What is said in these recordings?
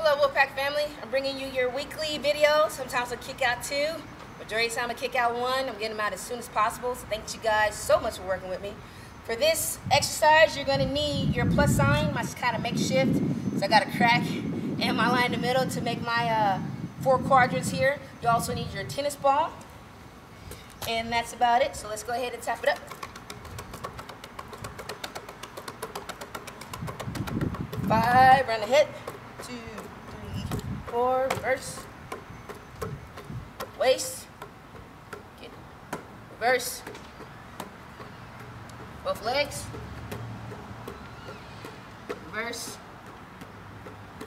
Hello Wolfpack family. I'm bringing you your weekly video. Sometimes I kick out two. Majority of the time I kick out one. I'm getting them out as soon as possible. So thank you guys so much for working with me. For this exercise, you're gonna need your plus sign. My kind of makeshift. So I got a crack in my line in the middle to make my uh, four quadrants here. You also need your tennis ball. And that's about it. So let's go ahead and tap it up. Five, run the hip. Two, three, four, reverse. Waist. Get reverse. Both legs. Reverse.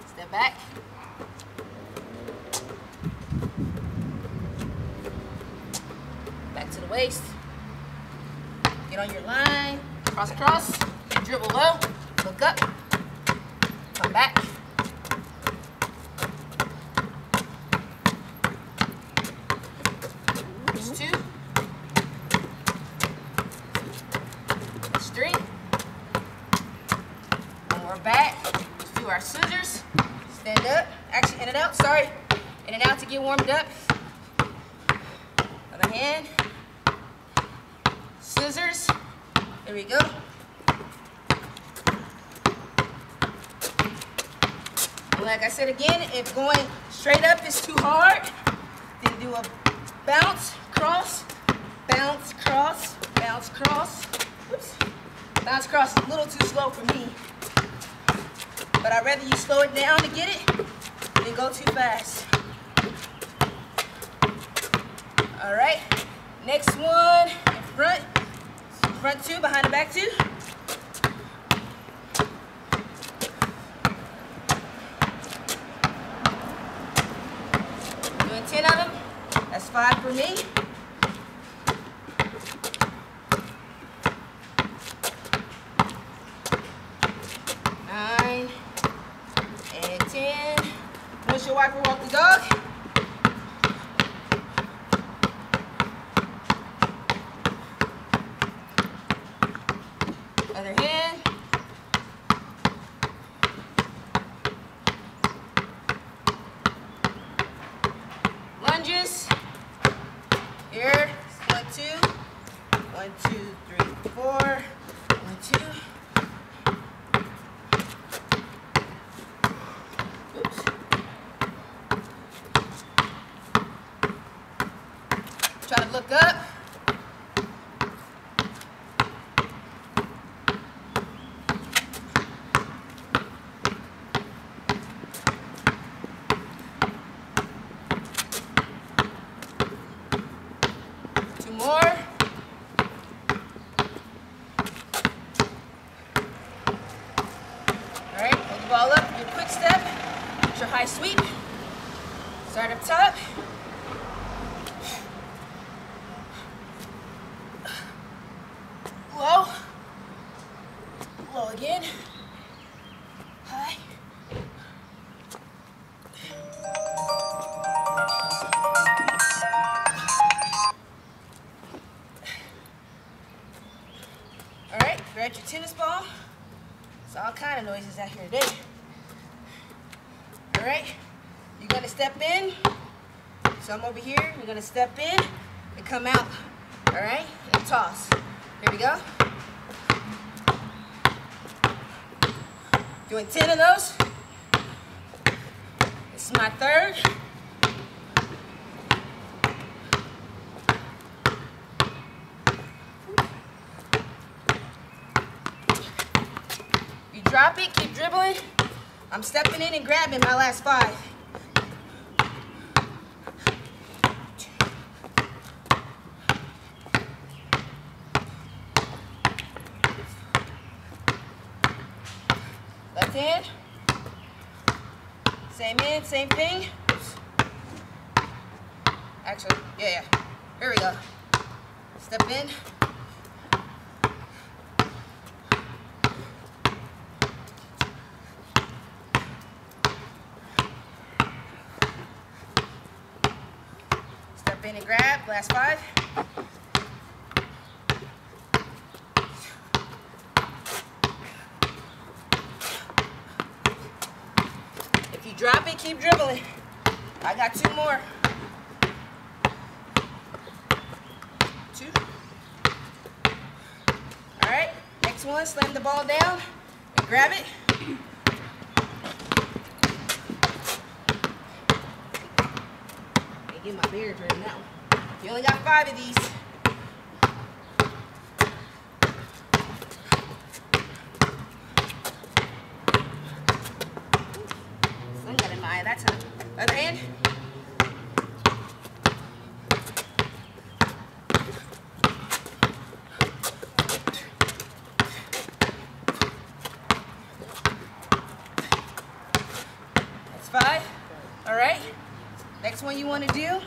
Step back. Back to the waist. Get on your line. Cross across. Dribble low. Look up. Come back. There's two. There's three. When we're back, let's do our scissors. Stand up. Actually, in and out. Sorry. In and out to get warmed up. Other hand. Scissors. There we go. Like I said again, if going straight up is too hard, then do a bounce, cross, bounce, cross, bounce, cross. Oops. Bounce cross is a little too slow for me. But I'd rather you slow it down to get it than go too fast. All right, next one in front, front two, behind the back two. Doing 10 of them, that's five for me. Nine and 10. Once your wiper walk the dog. Other hand. Lunges. Here. One, two. One, two, three, four. One, two. Oops. Try to look up. Two more. All right, hold the ball up, do a quick step, get your high sweep. Start up top. Low. Low again. High. All right, grab your tennis ball. It's all kind of noises out here today. All right, you're gonna step in. So I'm over here. You're gonna step in and come out. All right, and toss. Here we go. Doing 10 of those. This is my third. You drop it, keep dribbling. I'm stepping in and grabbing my last five. Left hand. Same in, same thing. Actually, yeah, yeah. Here we go. Step in. Step in and grab. Last five. Drop it, keep dribbling. I got two more. Two. All right, next one, slam the ball down and grab it. Get my beard right now. You only got five of these. Sun got in my eye that time. Other hand. That's five. All right. Next one you want to do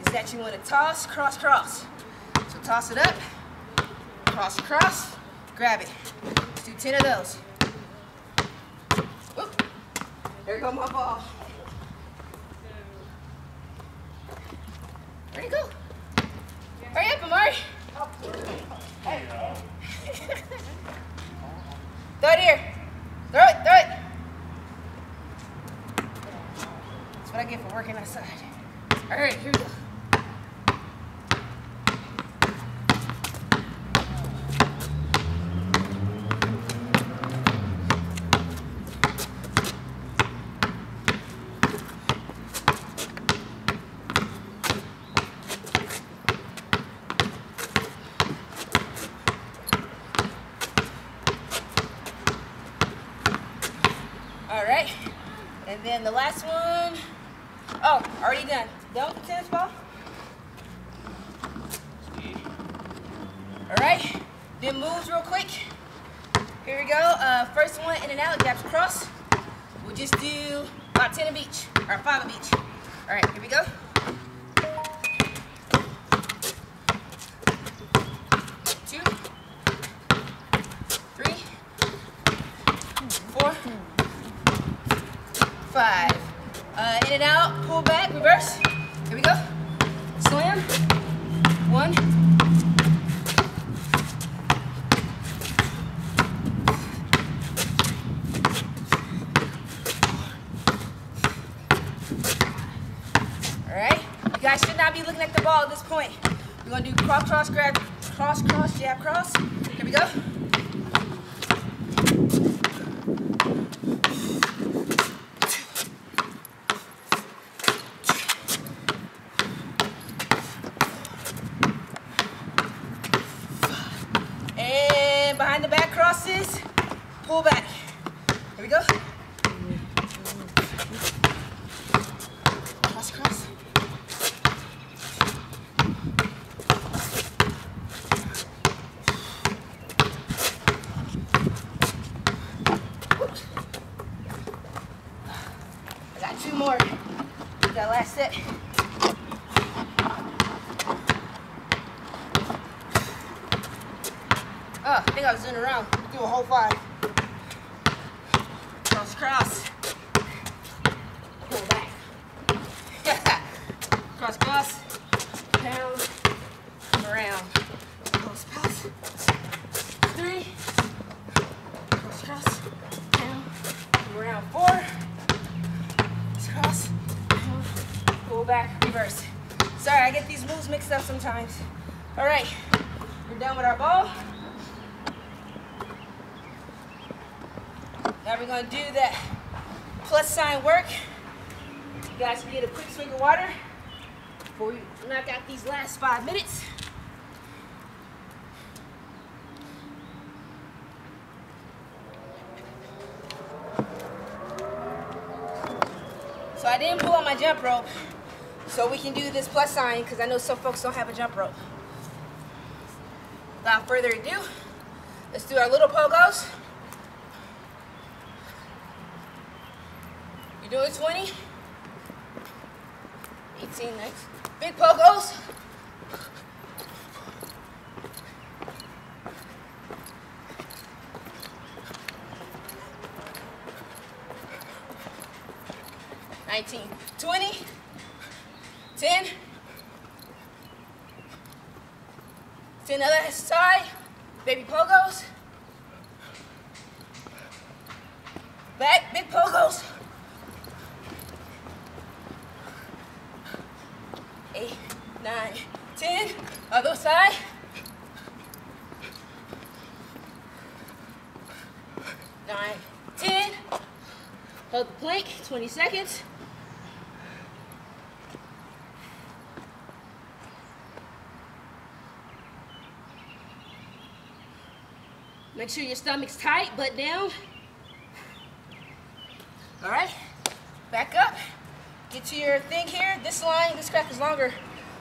is that you want to toss, cross, cross. So toss it up, cross, cross, grab it. Let's do 10 of those. There go my ball. Where'd it go? Hurry up, Amari. Hey. throw it here. Throw it, throw it. That's what I get for working outside. All right, here we go. All right. And then the last one. Oh, already done. Done with the tennis ball? All right. Then moves real quick. Here we go. Uh, first one in and out, jabs cross. We'll just do about 10 of each, or five of each. All right, here we go. Two, three, four, five. Uh, in and out, pull back, reverse. Here we go. Slam. One. All right. You guys should not be looking at the ball at this point. We're gonna do cross, cross, grab, cross, cross, jab, cross. Here we go. And behind the back crosses, pull back. Here we go. Cross, cross. I got two more. That last set. Oh, I think I was in around. Do a whole five. Cross, cross. Pull back. cross, cross. Pound. Around. Close pass. Three. Cross, cross. Pound. Around. Four. Cross. Pound. Pull back. Reverse. Sorry, I get these moves mixed up sometimes. All right. We're done with our ball. Now we're gonna do that plus sign work. You guys can get a quick swig of water before we knock out these last five minutes. So I didn't pull on my jump rope so we can do this plus sign because I know some folks don't have a jump rope. Without further ado, let's do our little pogos. You're doing 20? 18 next. Big pogos. Nineteen, twenty, Ten. Ten other side. Baby pogos. Back, big pogos. Eight, nine, ten. Other side. Nine, ten. Hold the plank, 20 seconds. Make sure your stomach's tight, butt down. All right, back up. Get to your thing here. This line, this crack is longer.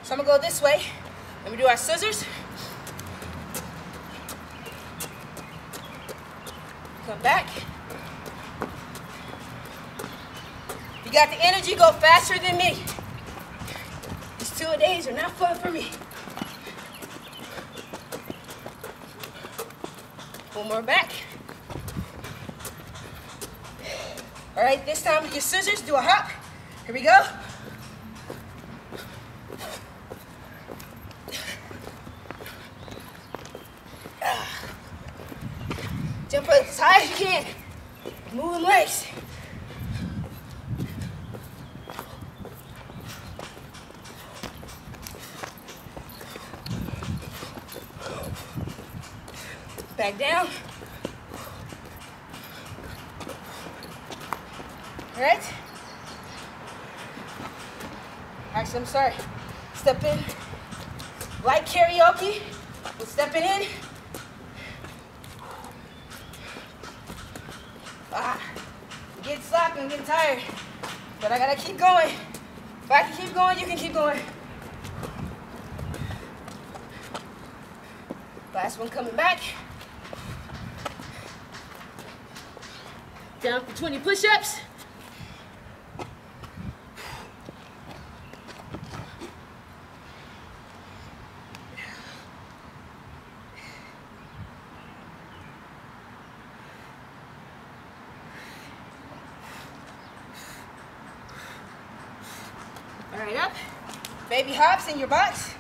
So I'm gonna go this way. Let me do our scissors. Come back. You got the energy, go faster than me. These two days are not fun for me. One more back. All right, this time with your scissors, do a hop. Here we go. Jump as high as you can. Moving legs. Back down. All right. Actually, I'm sorry. Step in. Like karaoke. We're stepping in. Ah, getting sloppy, I'm getting tired. But I gotta keep going. If I can keep going, you can keep going. Last one coming back. Down for 20 push-ups. All right, up. Baby hops in your box.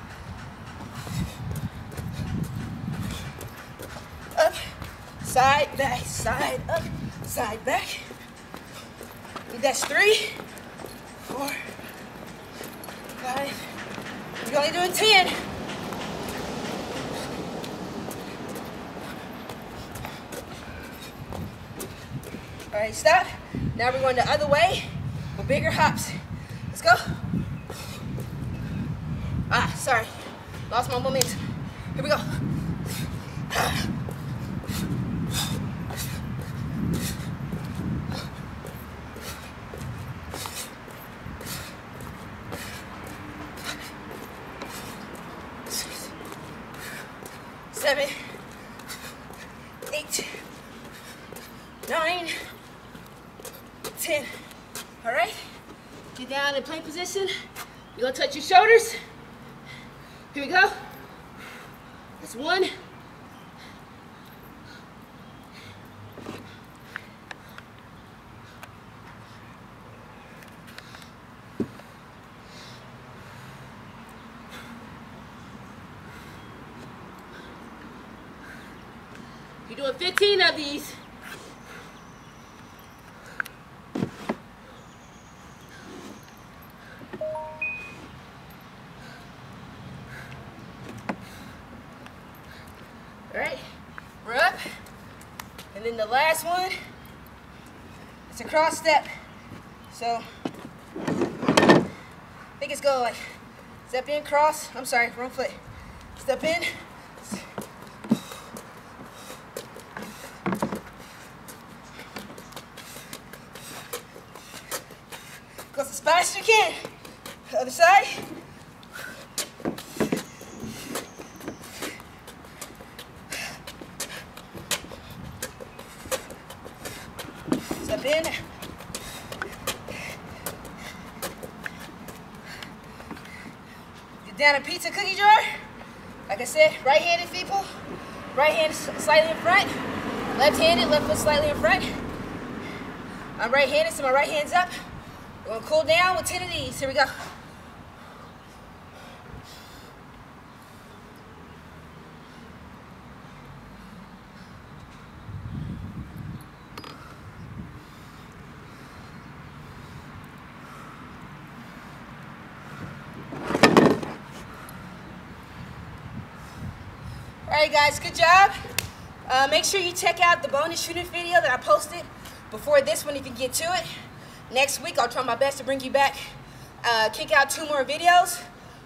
Up, side, back, side, up, side, back. That's three, four, five. You're only doing 10. All right, stop. Now we're going the other way with bigger hops. Let's go. Ah, sorry. Lost my momentum. Here we go. Seven, eight, nine, ten. All right? Get down in plank position. You're gonna touch your shoulders. Here we go. That's one. Doing 15 of these. All right, we're up. And then the last one, it's a cross step. So, I think it's go like, step in, cross, I'm sorry, wrong foot. Step in, Go as fast as you can. Other side. Step in. Get down a pizza cookie jar. Like I said, right-handed people. Right hand slightly in front. Left-handed, left foot slightly in front. I'm right-handed, so my right hand's up. We're gonna cool down with 10 of these. Here we go. Alright guys, good job. Uh, make sure you check out the bonus shooting video that I posted before this one if you get to it. Next week, I'll try my best to bring you back, uh, kick out two more videos.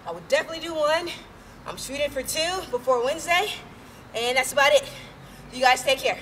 I will definitely do one. I'm shooting for two before Wednesday. And that's about it. You guys take care.